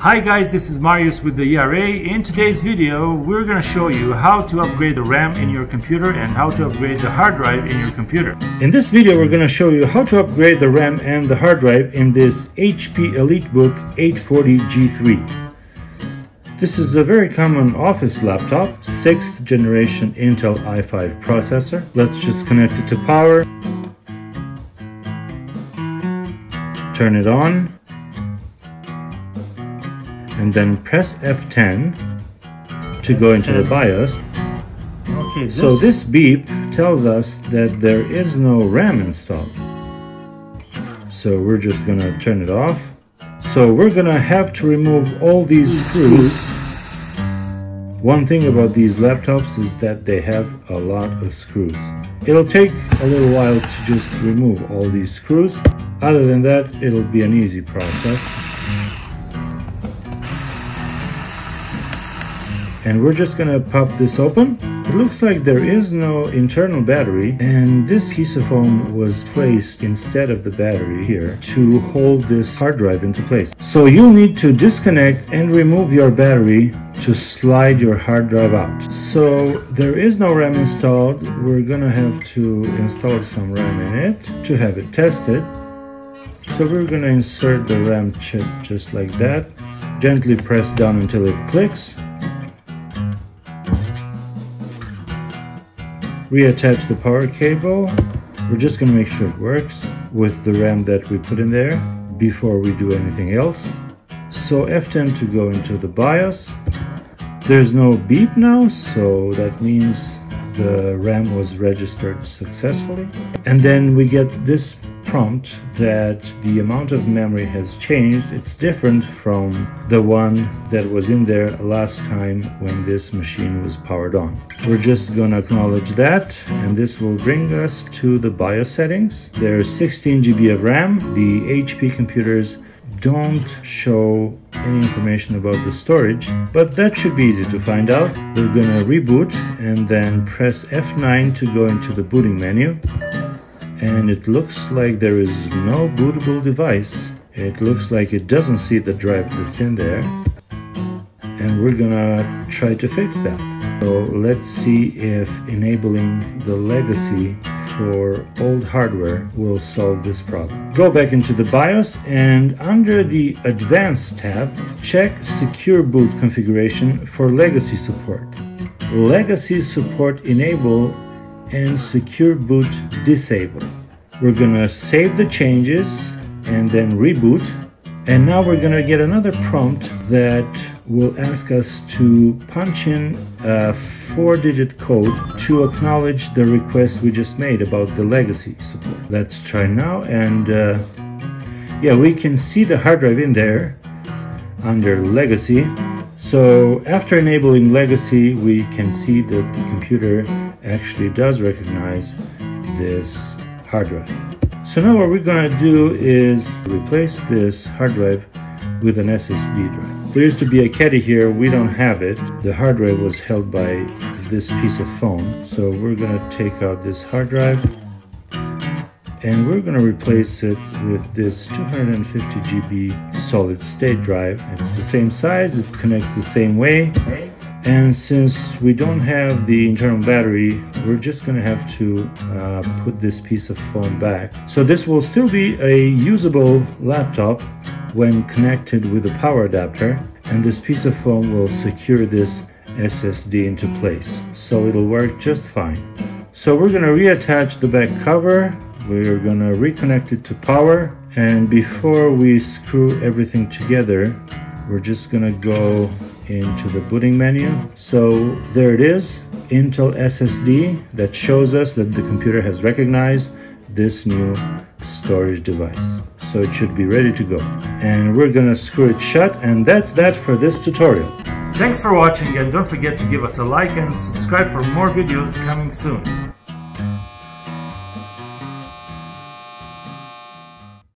Hi guys, this is Marius with the ERA. In today's video, we're going to show you how to upgrade the RAM in your computer and how to upgrade the hard drive in your computer. In this video, we're going to show you how to upgrade the RAM and the hard drive in this HP EliteBook 840G3. This is a very common office laptop, 6th generation Intel i5 processor. Let's just connect it to power. Turn it on and then press F10 to go into the BIOS. Okay, this... So this beep tells us that there is no RAM installed. So we're just gonna turn it off. So we're gonna have to remove all these screws. One thing about these laptops is that they have a lot of screws. It'll take a little while to just remove all these screws. Other than that, it'll be an easy process. And we're just gonna pop this open. It looks like there is no internal battery and this piece of foam was placed instead of the battery here to hold this hard drive into place. So you'll need to disconnect and remove your battery to slide your hard drive out. So there is no RAM installed. We're gonna have to install some RAM in it to have it tested. So we're gonna insert the RAM chip just like that. Gently press down until it clicks reattach the power cable. We're just going to make sure it works with the RAM that we put in there before we do anything else. So F10 to go into the BIOS. There's no beep now, so that means the RAM was registered successfully. And then we get this prompt that the amount of memory has changed. It's different from the one that was in there last time when this machine was powered on. We're just going to acknowledge that and this will bring us to the BIOS settings. There's 16 GB of RAM. The HP computers don't show any information about the storage, but that should be easy to find out. We're gonna reboot and then press F9 to go into the booting menu and it looks like there is no bootable device. It looks like it doesn't see the drive that's in there and we're gonna try to fix that. So let's see if enabling the legacy for old hardware will solve this problem. Go back into the BIOS and under the Advanced tab, check Secure Boot configuration for legacy support. Legacy support enable and secure boot disable. We're gonna save the changes and then reboot. And now we're gonna get another prompt that will ask us to punch in a four digit code to acknowledge the request we just made about the legacy support. Let's try now and uh, yeah, we can see the hard drive in there under legacy. So after enabling legacy, we can see that the computer actually does recognize this hard drive. So now what we're going to do is replace this hard drive with an SSD drive. There used to be a caddy here, we don't have it. The hard drive was held by this piece of foam. So we're going to take out this hard drive and we're going to replace it with this 250 GB solid state drive. It's the same size, it connects the same way. And since we don't have the internal battery we're just going to have to uh, put this piece of foam back. So this will still be a usable laptop when connected with a power adapter. And this piece of foam will secure this SSD into place. So it'll work just fine. So we're going to reattach the back cover we're to reconnect it to power and before we screw everything together we're just to go into the booting menu. So there it is, Intel SSD that shows us that the computer has recognized this new storage device. So it should be ready to go. And we're gonna screw it shut and that's that for this tutorial. Thanks for watching and don't forget to give us a like and subscribe for more videos coming soon.